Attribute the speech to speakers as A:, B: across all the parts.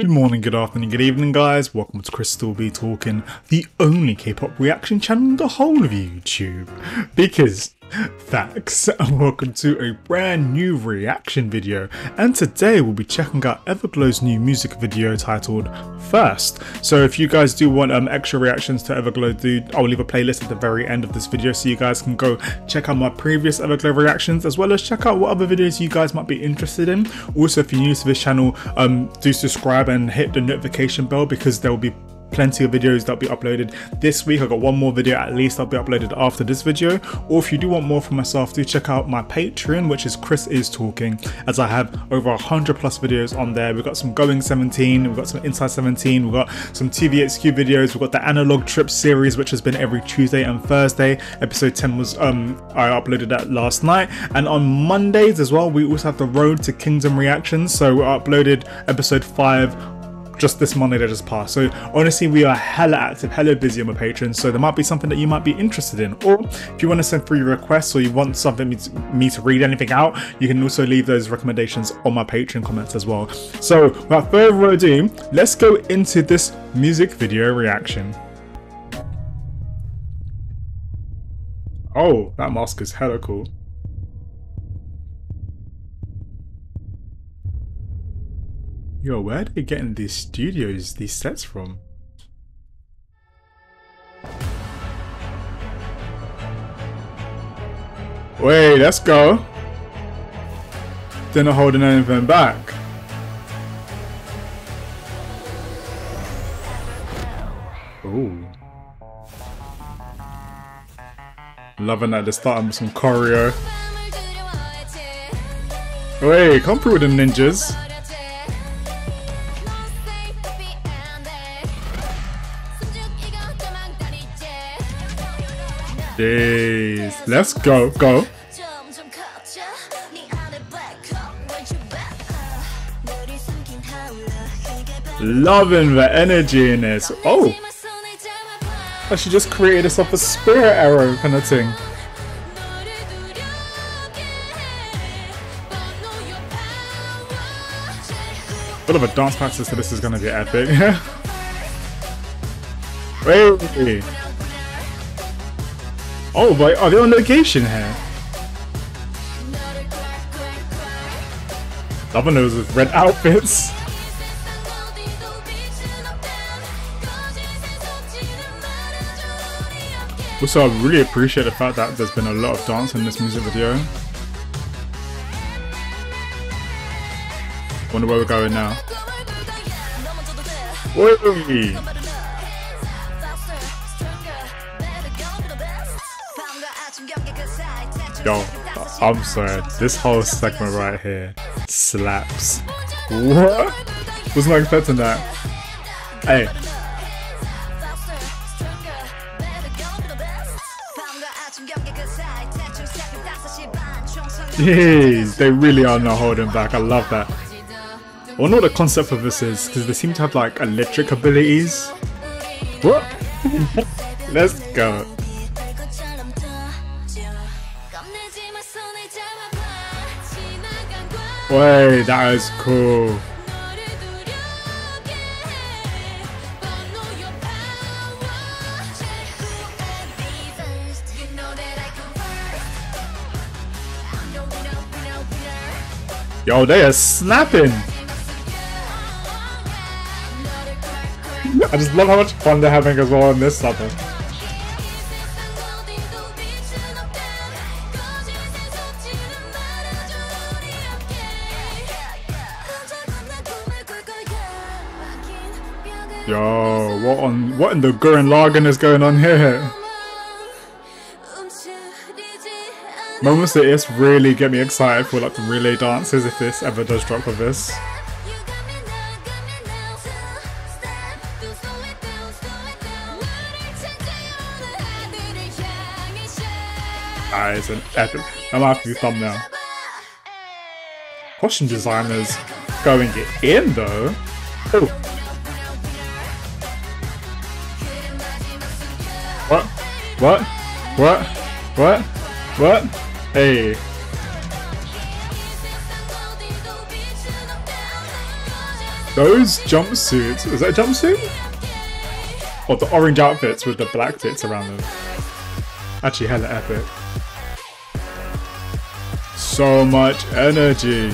A: Good morning, good afternoon, good evening, guys. Welcome to Chris Still Be Talking, the only K-pop reaction channel in the whole of YouTube. Because Facts and welcome to a brand new reaction video and today we'll be checking out Everglow's new music video titled First. So if you guys do want um, extra reactions to Everglow, do I'll leave a playlist at the very end of this video so you guys can go check out my previous Everglow reactions as well as check out what other videos you guys might be interested in. Also if you're new to this channel, um, do subscribe and hit the notification bell because there will be plenty of videos that'll be uploaded this week. I got one more video at least that'll be uploaded after this video. Or if you do want more from myself, do check out my Patreon, which is Chris is Talking, as I have over 100 plus videos on there. We've got some Going 17, we've got some Inside 17, we've got some TVXQ videos, we've got the Analog Trip series, which has been every Tuesday and Thursday. Episode 10 was, um, I uploaded that last night. And on Mondays as well, we also have the Road to Kingdom reactions. So I uploaded episode 5 just this Monday that just passed. So honestly, we are hella active, hella busy on my Patreon. So there might be something that you might be interested in. Or if you want to send through requests or you want something me to, me to read anything out, you can also leave those recommendations on my Patreon comments as well. So without further ado, let's go into this music video reaction. Oh, that mask is hella cool. Yo, where are they getting these studios, these sets from? Wait, let's go. They're not holding anything back. Ooh. Loving at the start of some choreo. Wait, come through with the ninjas. Jeez. Let's go. Go. Loving the energy in this. Oh. oh she just created herself a spirit arrow kind of thing. Bit of a dance practice, so this is gonna be epic. Wait. Oh, but are they on location here? Those with red outfits. Also, I really appreciate the fact that there's been a lot of dance in this music video. Wonder where we're going now. Wait! Yo, I'm sorry. This whole segment right here slaps. What? Was not expecting that. Hey. Jeez, they really are not holding back. I love that. I wonder what the concept of this is, because they seem to have like electric abilities. What? Let's go. Wait, that is cool. Yo, they are snapping! I just love how much fun they're having as well in this level. Yo, what on what in the Gurren Lagann is going on here? Moments like this really get me excited for like the relay dances if this ever does drop for this. Ah, it's an epic. I'm gonna have to do thumbnail. Costume designers going in though. Oh. What? What? What? What? What? Hey. Those jumpsuits, is that a jumpsuit? Or the orange outfits with the black tits around them. Actually, hella epic. So much energy.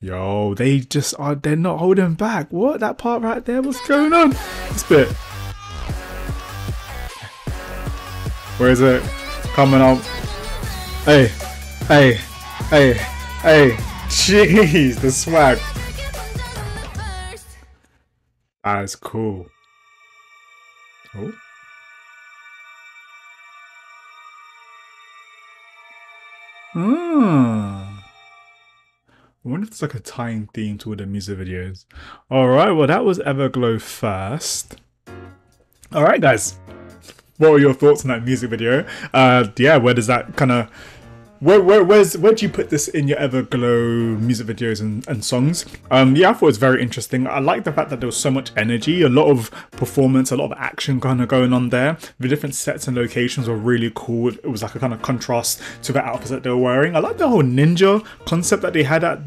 A: Yo, they just are, they're not holding back. What? That part right there? What's going on? This bit. Where is it? Coming up. Hey, hey, hey, hey. Jeez, the swag. That is cool. Oh. Hmm. I wonder if it's like a tying theme to all the music videos. Alright, well that was Everglow first. Alright guys, what were your thoughts on that music video? Uh, yeah, where does that kind of where, where where's where do you put this in your Everglow music videos and, and songs? Um, yeah, I thought it was very interesting. I like the fact that there was so much energy, a lot of performance, a lot of action kind of going on there. The different sets and locations were really cool. It was like a kind of contrast to the outfits that they were wearing. I like the whole ninja concept that they had at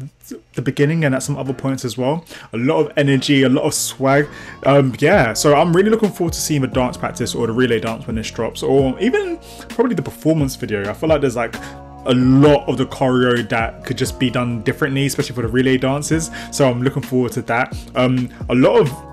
A: the beginning and at some other points as well. A lot of energy, a lot of swag. Um, yeah, so I'm really looking forward to seeing the dance practice or the relay dance when this drops, or even probably the performance video. I feel like there's like a lot of the choreo that could just be done differently, especially for the relay dances. So I'm looking forward to that. Um, a lot of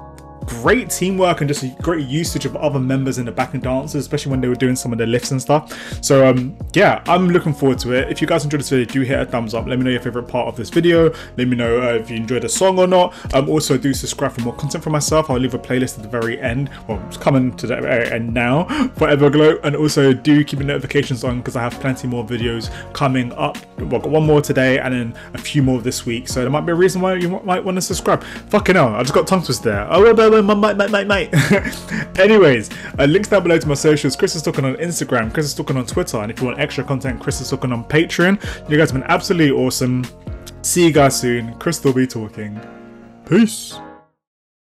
A: great teamwork and just a great usage of other members in the backing dancers, especially when they were doing some of the lifts and stuff. So um, yeah, I'm looking forward to it. If you guys enjoyed this video, do hit a thumbs up. Let me know your favorite part of this video. Let me know uh, if you enjoyed the song or not. Um, also do subscribe for more content for myself. I'll leave a playlist at the very end. Well, it's coming to the end now for Everglow. And also do keep the notifications on because I have plenty more videos coming up. Well, got one more today and then a few more this week. So there might be a reason why you might want to subscribe. Fucking hell, I just got tongue twist there. Oh, mate, mate, mate, mate. Anyways, uh, links down below to my socials. Chris is talking on Instagram, Chris is talking on Twitter, and if you want extra content, Chris is talking on Patreon. You guys have been absolutely awesome. See you guys soon. Chris will be talking. Peace.